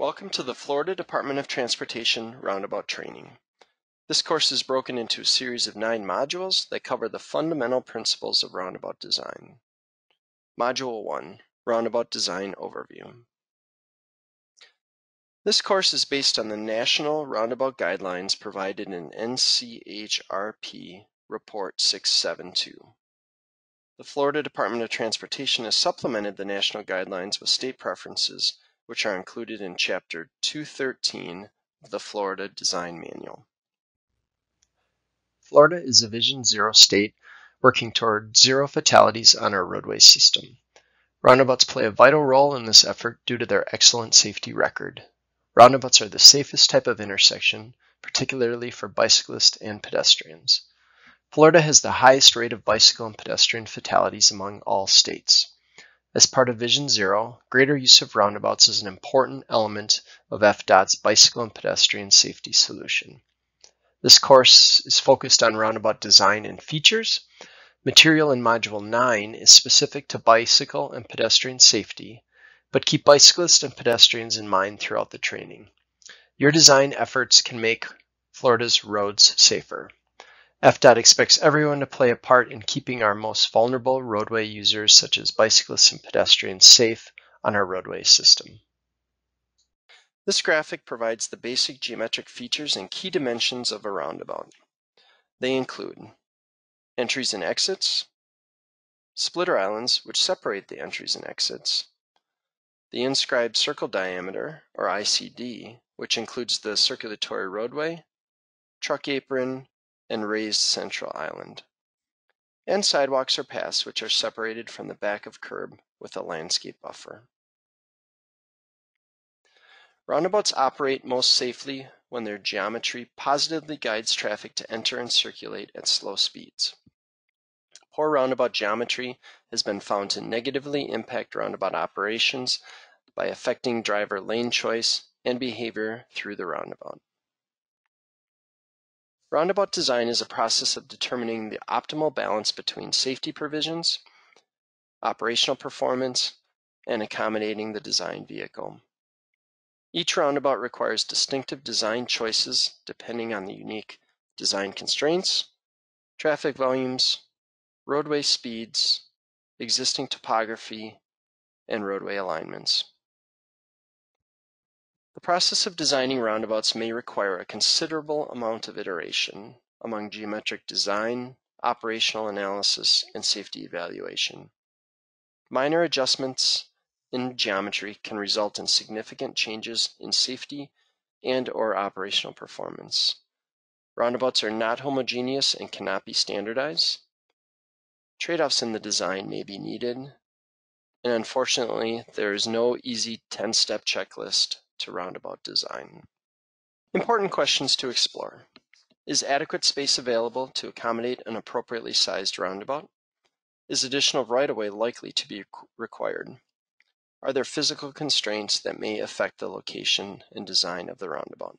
Welcome to the Florida Department of Transportation Roundabout Training. This course is broken into a series of nine modules that cover the fundamental principles of roundabout design. Module 1 Roundabout Design Overview. This course is based on the National Roundabout Guidelines provided in NCHRP Report 672. The Florida Department of Transportation has supplemented the national guidelines with state preferences which are included in Chapter 213 of the Florida Design Manual. Florida is a Vision Zero state working toward zero fatalities on our roadway system. Roundabouts play a vital role in this effort due to their excellent safety record. Roundabouts are the safest type of intersection, particularly for bicyclists and pedestrians. Florida has the highest rate of bicycle and pedestrian fatalities among all states. As part of Vision Zero, greater use of roundabouts is an important element of FDOT's bicycle and pedestrian safety solution. This course is focused on roundabout design and features. Material in Module 9 is specific to bicycle and pedestrian safety, but keep bicyclists and pedestrians in mind throughout the training. Your design efforts can make Florida's roads safer. FDOT expects everyone to play a part in keeping our most vulnerable roadway users, such as bicyclists and pedestrians, safe on our roadway system. This graphic provides the basic geometric features and key dimensions of a roundabout. They include entries and exits, splitter islands which separate the entries and exits, the inscribed circle diameter, or ICD, which includes the circulatory roadway, truck apron, and raised central island. And sidewalks or paths which are separated from the back of curb with a landscape buffer. Roundabouts operate most safely when their geometry positively guides traffic to enter and circulate at slow speeds. Poor roundabout geometry has been found to negatively impact roundabout operations by affecting driver lane choice and behavior through the roundabout. Roundabout design is a process of determining the optimal balance between safety provisions, operational performance, and accommodating the design vehicle. Each roundabout requires distinctive design choices depending on the unique design constraints, traffic volumes, roadway speeds, existing topography, and roadway alignments. The process of designing roundabouts may require a considerable amount of iteration among geometric design, operational analysis, and safety evaluation. Minor adjustments in geometry can result in significant changes in safety and or operational performance. Roundabouts are not homogeneous and cannot be standardized. Trade-offs in the design may be needed, and unfortunately, there is no easy 10-step checklist to roundabout design. Important questions to explore. Is adequate space available to accommodate an appropriately sized roundabout? Is additional right-of-way likely to be required? Are there physical constraints that may affect the location and design of the roundabout?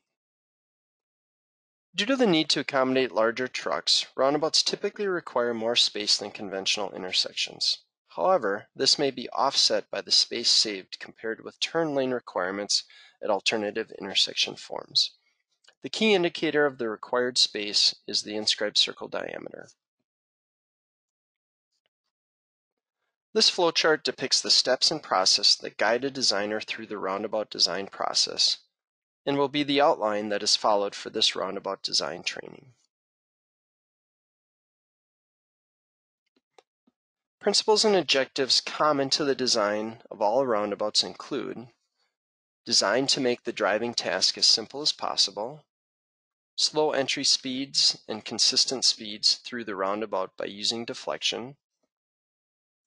Due to the need to accommodate larger trucks, roundabouts typically require more space than conventional intersections. However, this may be offset by the space saved compared with turn lane requirements at alternative intersection forms. The key indicator of the required space is the inscribed circle diameter. This flowchart depicts the steps and process that guide a designer through the roundabout design process and will be the outline that is followed for this roundabout design training. Principles and objectives common to the design of all roundabouts include designed to make the driving task as simple as possible, slow entry speeds and consistent speeds through the roundabout by using deflection,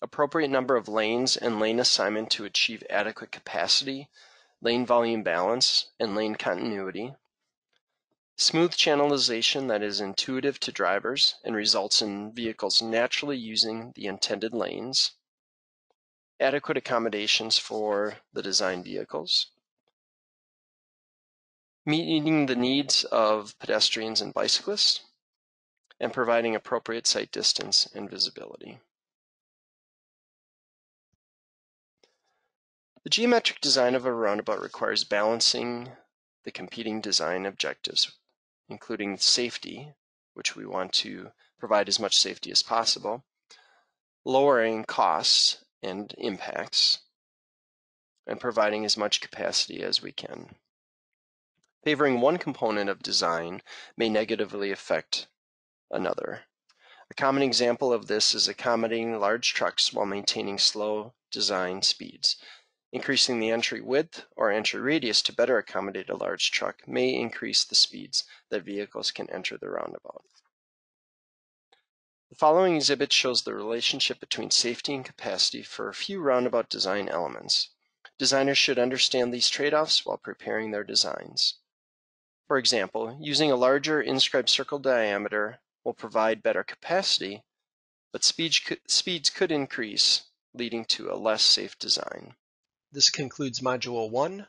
appropriate number of lanes and lane assignment to achieve adequate capacity, lane volume balance, and lane continuity, smooth channelization that is intuitive to drivers and results in vehicles naturally using the intended lanes, adequate accommodations for the design vehicles, meeting the needs of pedestrians and bicyclists, and providing appropriate sight distance and visibility. The geometric design of a roundabout requires balancing the competing design objectives, including safety, which we want to provide as much safety as possible, lowering costs and impacts, and providing as much capacity as we can. Favoring one component of design may negatively affect another. A common example of this is accommodating large trucks while maintaining slow design speeds. Increasing the entry width or entry radius to better accommodate a large truck may increase the speeds that vehicles can enter the roundabout. The following exhibit shows the relationship between safety and capacity for a few roundabout design elements. Designers should understand these trade-offs while preparing their designs. For example, using a larger inscribed circle diameter will provide better capacity, but speeds could, speeds could increase, leading to a less safe design. This concludes Module 1,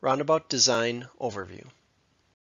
Roundabout Design Overview.